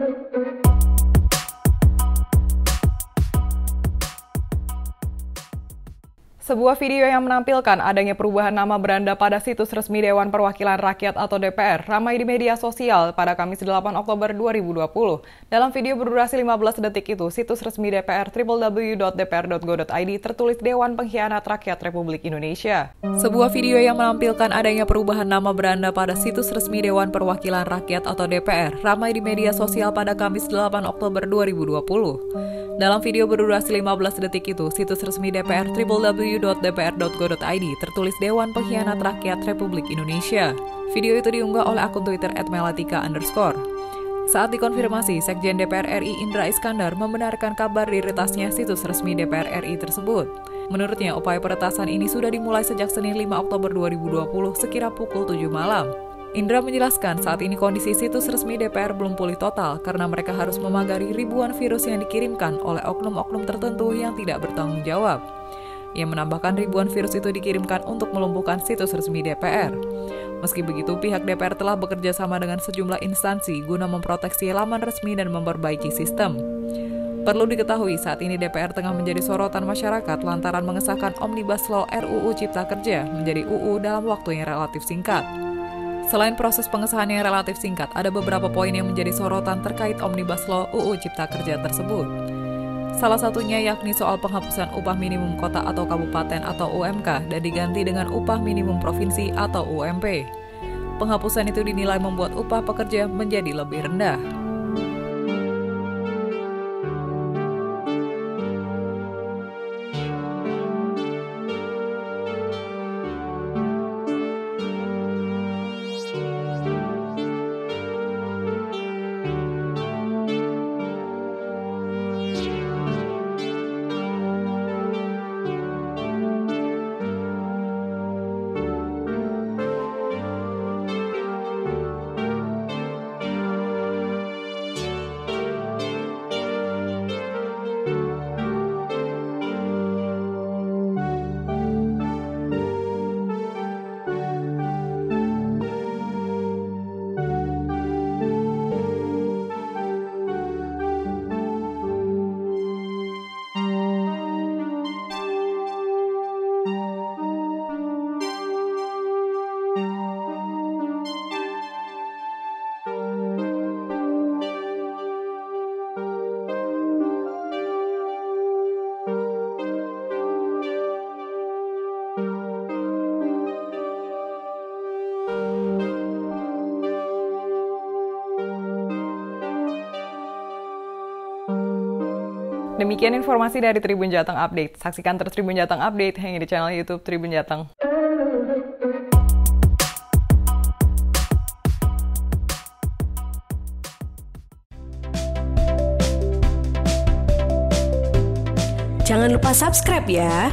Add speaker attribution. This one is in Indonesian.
Speaker 1: Thank you. Sebuah video yang menampilkan adanya perubahan nama beranda pada situs resmi Dewan Perwakilan Rakyat atau DPR ramai di media sosial pada Kamis 8 Oktober 2020. Dalam video berdurasi 15 detik itu, situs resmi DPR www.dpr.go.id tertulis Dewan Pengkhianat Rakyat Republik Indonesia. Sebuah video yang menampilkan adanya perubahan nama beranda pada situs resmi Dewan Perwakilan Rakyat atau DPR ramai di media sosial pada Kamis 8 Oktober 2020. Dalam video berdurasi 15 detik itu, situs resmi DPR www.dpr.go.id tertulis Dewan Pengkhianat Rakyat Republik Indonesia. Video itu diunggah oleh akun Twitter @melatika underscore. Saat dikonfirmasi, Sekjen DPR RI Indra Iskandar membenarkan kabar diretasnya situs resmi DPR RI tersebut. Menurutnya, upaya peretasan ini sudah dimulai sejak Senin 5 Oktober 2020 sekira pukul 7 malam. Indra menjelaskan saat ini kondisi situs resmi DPR belum pulih total karena mereka harus memagari ribuan virus yang dikirimkan oleh oknum-oknum tertentu yang tidak bertanggung jawab. Ia menambahkan ribuan virus itu dikirimkan untuk melumpuhkan situs resmi DPR. Meski begitu, pihak DPR telah bekerja sama dengan sejumlah instansi guna memproteksi laman resmi dan memperbaiki sistem. Perlu diketahui saat ini DPR tengah menjadi sorotan masyarakat lantaran mengesahkan Omnibus Law RUU Cipta Kerja menjadi UU dalam waktu yang relatif singkat. Selain proses pengesahan yang relatif singkat, ada beberapa poin yang menjadi sorotan terkait Omnibus Law UU Cipta Kerja tersebut. Salah satunya yakni soal penghapusan upah minimum kota atau kabupaten atau UMK dan diganti dengan upah minimum provinsi atau UMP. Penghapusan itu dinilai membuat upah pekerja menjadi lebih rendah. Demikian informasi dari Tribun Jateng Update. Saksikan terus Tribun Jateng Update hanya di channel YouTube Tribun Jateng.
Speaker 2: Jangan lupa subscribe ya.